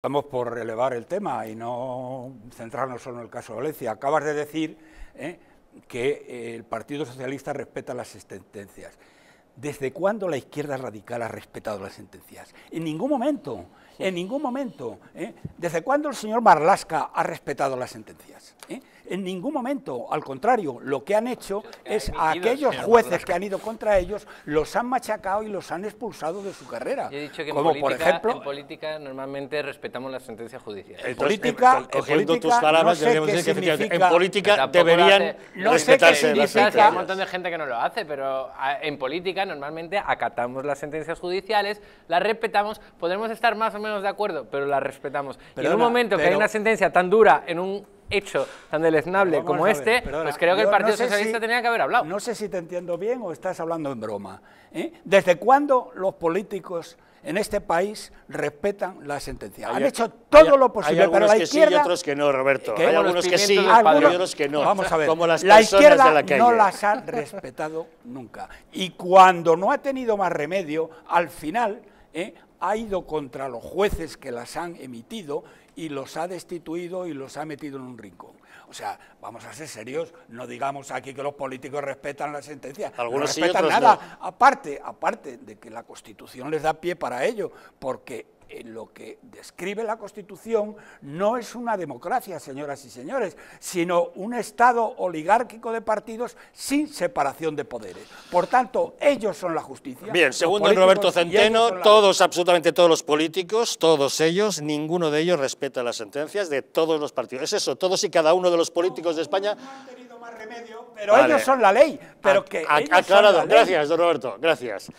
Vamos por relevar el tema y no centrarnos solo en el caso de Valencia. Acabas de decir ¿eh? que eh, el Partido Socialista respeta las sentencias. ¿Desde cuándo la izquierda radical ha respetado las sentencias? En ningún momento, en ningún momento. ¿eh? ¿Desde cuándo el señor Marlasca ha respetado las sentencias? ¿eh? En ningún momento, al contrario, lo que han hecho es a aquellos jueces que han ido contra ellos, los han machacado y los han expulsado de su carrera. Yo he dicho que Como en, por política, ejemplo, en política normalmente respetamos las sentencias judiciales. En política, en cogiendo política, tus palabras, no sé deberíamos qué decir que en política deberían hace- no respetarse las Quizás hay sentencias. un montón de gente que no lo hace, pero en política normalmente acatamos las sentencias judiciales, las respetamos, podemos estar más o menos de acuerdo, pero las respetamos. y en Perdona, un momento que hay pero- una sentencia tan dura en un hecho tan deleznable como ver, este, perdona, pues creo que el Partido no sé Socialista si- tenía que haber hablado. No sé si te entiendo bien o estás hablando en broma. ¿eh? ¿Desde cuándo los políticos en este país respetan la sentencia? Han Hay- hecho todo hay- lo posible, Hay pero algunos la que sí y otros que no, Roberto. ¿Qué? Hay algunos que sí y otros que no. Vamos a ver, Como las la izquierda de la calle. no las ha respetado nunca. Y cuando no ha tenido más remedio, al final ¿eh? ha ido contra los jueces que las han emitido y los ha destituido y los ha metido en un rincón. O sea, vamos a ser serios, no digamos aquí que los políticos respetan la sentencia. Algunos no respetan nada. Aparte, aparte de que la Constitución les da pie para ello, porque eh, lo que describe la Constitución no es una democracia, señoras y señores, sino un Estado oligárquico de partidos sin separación de poderes. Por tanto, ellos son la justicia. Bien, los según don políticos, Roberto Centeno, la- todos, absolutamente todos los políticos, todos ellos, ninguno de ellos respeta las sentencias de todos los partidos. Es eso, todos y cada uno de los políticos de España. No más remedio, pero Vale. ellos son la ley. Pero que aclarado. Gracias, don Roberto, gracias.